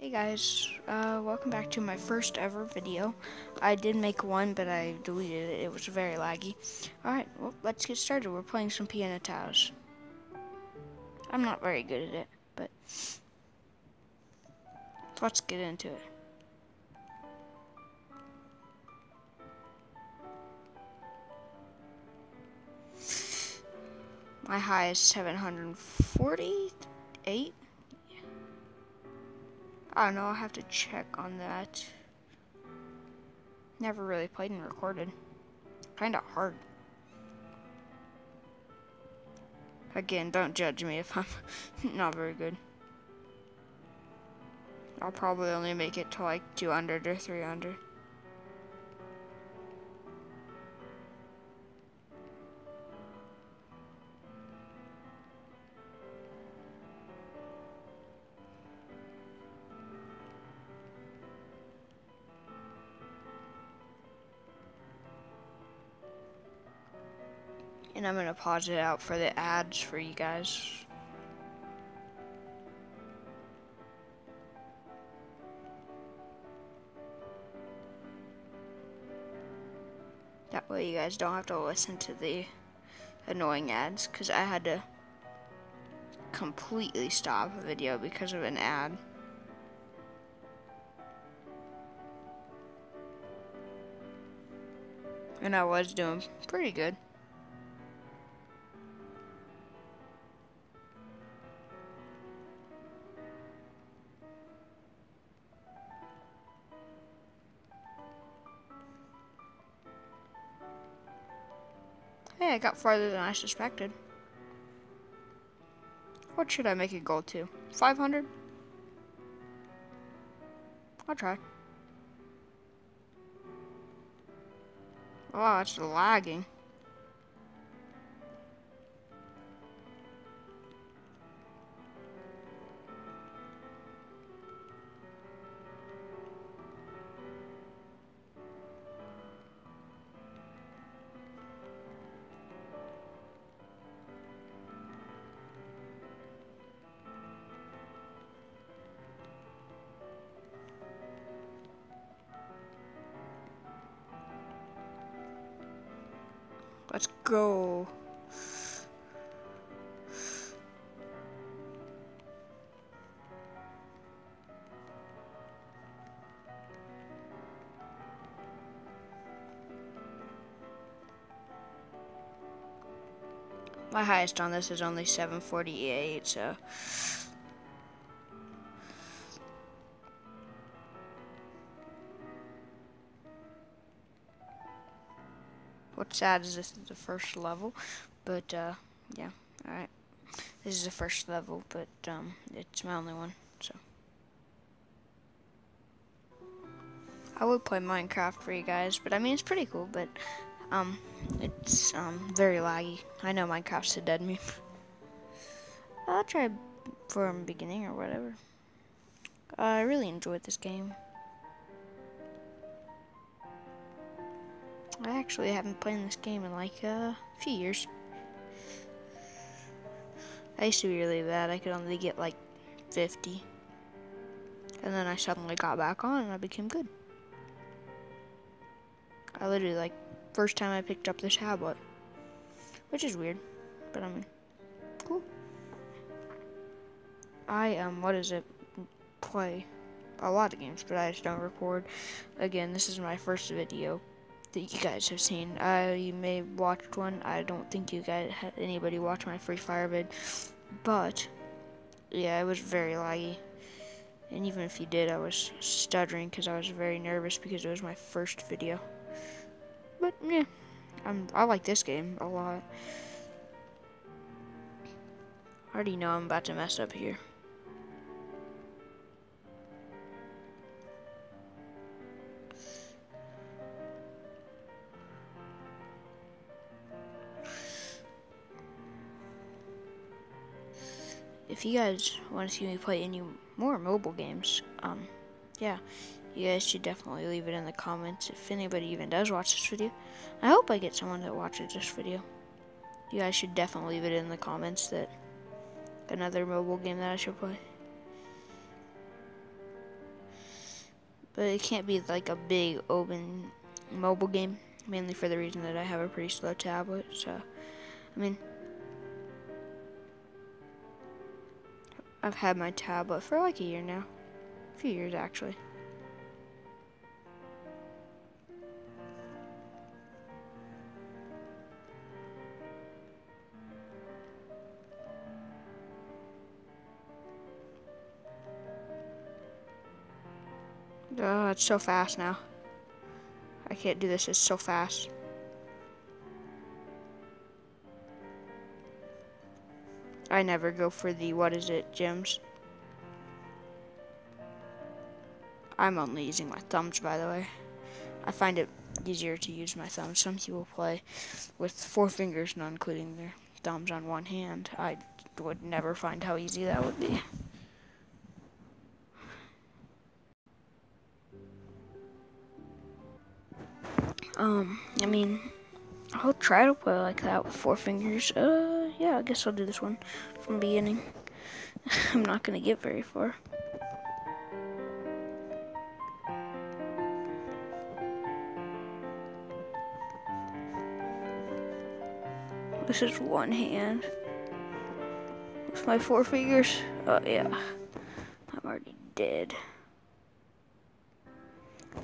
Hey guys, uh, welcome back to my first ever video. I did make one, but I deleted it. It was very laggy. Alright, well, let's get started. We're playing some Piano Tiles. I'm not very good at it, but let's get into it. My high is 748. I don't know, I'll have to check on that. Never really played and recorded. Kinda hard. Again, don't judge me if I'm not very good. I'll probably only make it to like 200 or 300. And I'm gonna pause it out for the ads for you guys. That way you guys don't have to listen to the annoying ads because I had to completely stop a video because of an ad. And I was doing pretty good. Hey, I got farther than I suspected. What should I make it go to? 500? I'll try. Oh, it's lagging. Go. My highest on this is only 748, so What's sad is this is the first level, but uh, yeah, alright. This is the first level, but um, it's my only one, so. I would play Minecraft for you guys, but I mean, it's pretty cool, but um, it's um, very laggy. I know Minecraft's a dead meme. I'll try from beginning or whatever. I really enjoyed this game. I actually haven't played this game in like a few years. I used to be really bad. I could only get like 50. And then I suddenly got back on and I became good. I literally like first time I picked up this tablet. Which is weird. But I mean cool. I um what is it play a lot of games, but I just don't record. Again, this is my first video that you guys have seen. Uh, you may have watched one. I don't think you guys had anybody watch my Free Fire vid, but yeah, it was very laggy. And even if you did, I was stuttering because I was very nervous because it was my first video. But yeah, I'm, I like this game a lot. I already know I'm about to mess up here. If you guys want to see me play any more mobile games, um, yeah, you guys should definitely leave it in the comments if anybody even does watch this video. I hope I get someone that watches this video. You guys should definitely leave it in the comments that another mobile game that I should play. but it can't be like a big open mobile game, mainly for the reason that I have a pretty slow tablet. So, I mean, I've had my tablet for like a year now, a few years actually. Oh, it's so fast now. I can't do this, it's so fast. I never go for the, what is it, gems. I'm only using my thumbs, by the way. I find it easier to use my thumbs. Some people play with four fingers, not including their thumbs on one hand. I would never find how easy that would be. Um, I mean, I'll try to play like that with four fingers. Uh, yeah, I guess I'll do this one from the beginning. I'm not gonna get very far. This is one hand. With my four fingers. Oh, yeah. I'm already dead.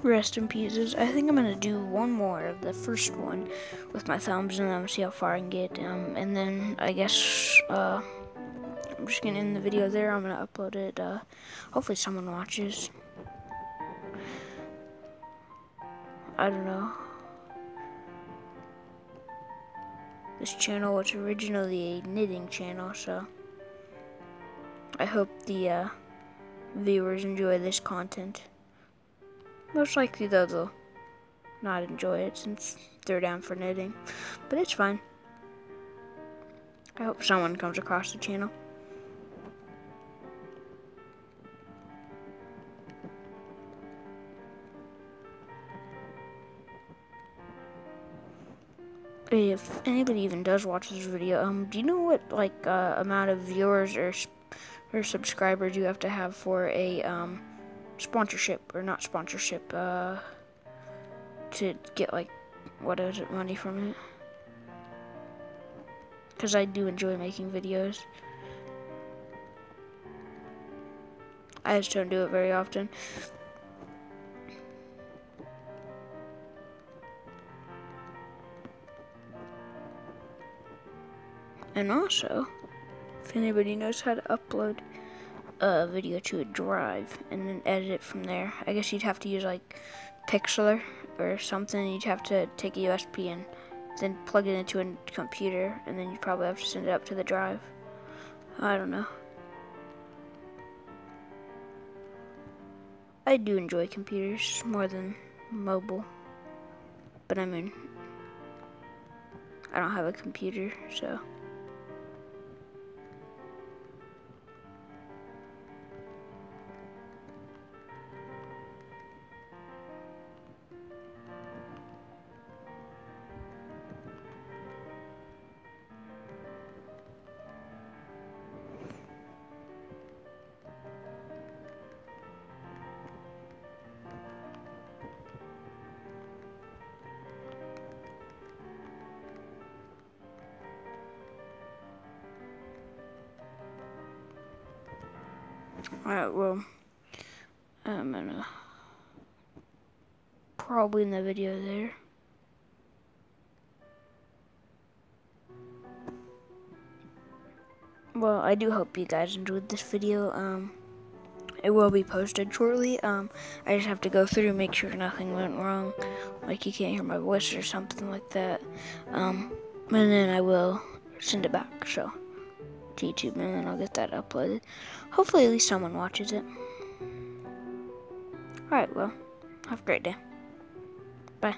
Rest in pieces. I think I'm gonna do one more of the first one with my thumbs, and gonna see how far I can get. Um, and then I guess uh, I'm just gonna end the video there. I'm gonna upload it. Uh, hopefully someone watches. I don't know. This channel was originally a knitting channel, so I hope the uh, viewers enjoy this content. Most likely though they'll not enjoy it since they're down for knitting. But it's fine. I hope someone comes across the channel. If anybody even does watch this video, um, do you know what like uh, amount of viewers or or subscribers you have to have for a um sponsorship or not sponsorship uh, to get like what is it money from it. Because I do enjoy making videos. I just don't do it very often. And also if anybody knows how to upload a video to a drive and then edit it from there. I guess you'd have to use like Pixlr or something. You'd have to take a USB and then plug it into a computer and then you'd probably have to send it up to the drive. I don't know. I do enjoy computers more than mobile. But I mean, I don't have a computer, so. Alright, well, I'm gonna probably in the video there. Well, I do hope you guys enjoyed this video. Um, it will be posted shortly. Um, I just have to go through and make sure nothing went wrong, like you can't hear my voice or something like that. Um, and then I will send it back. So. YouTube and then I'll get that uploaded. Hopefully at least someone watches it. Alright, well, have a great day. Bye.